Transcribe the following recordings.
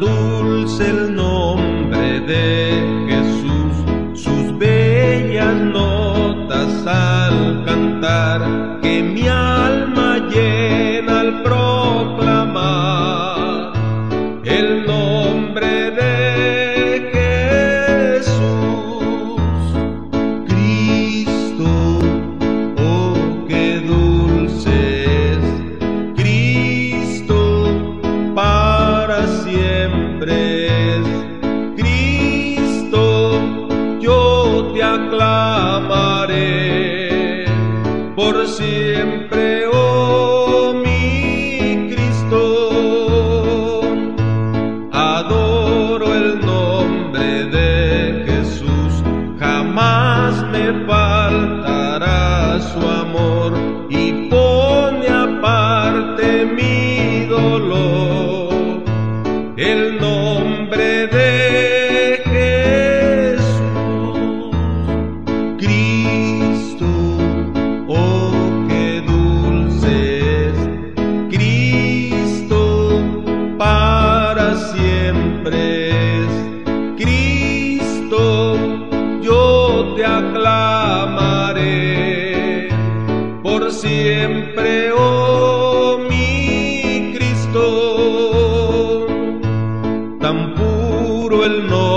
dulce el nombre de Jesús, sus bellas notas al cantar siempre, oh mi Cristo. Adoro el nombre de Jesús, jamás me paro. el no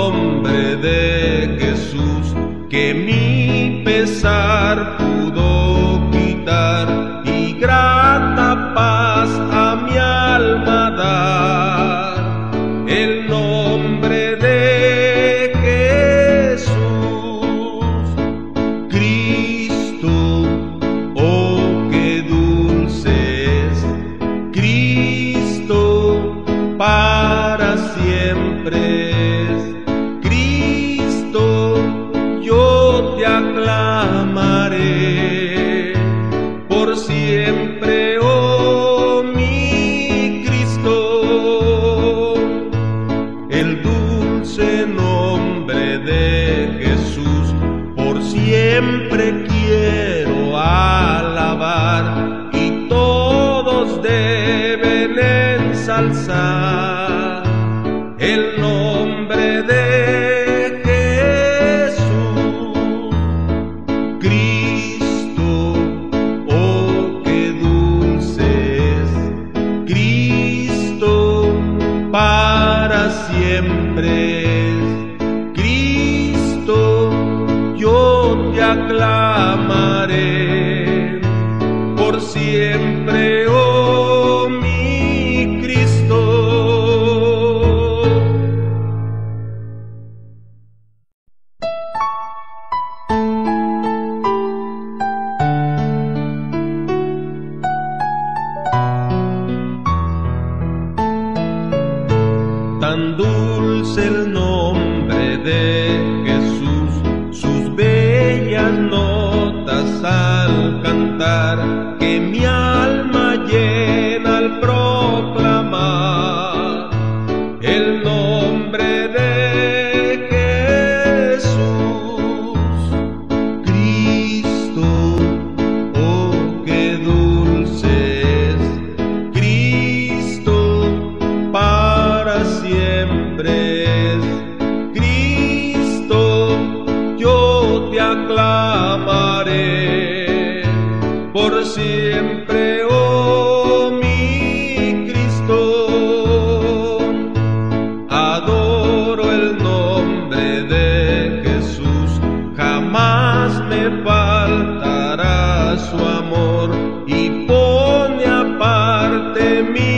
siempre quiero alabar y todos deben ensalzar el nombre dulce el nombre de Jesús, sus bellas notas al cantar que me siempre, oh mi Cristo. Adoro el nombre de Jesús, jamás me faltará su amor y pone aparte mi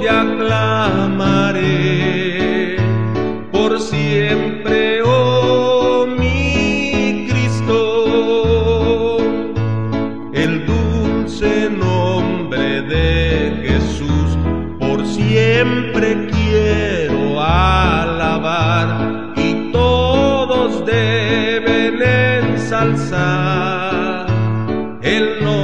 te aclamaré por siempre, oh mi Cristo, el dulce nombre de Jesús, por siempre quiero alabar y todos deben ensalzar el nombre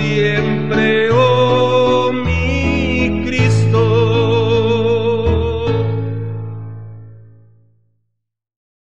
siempre.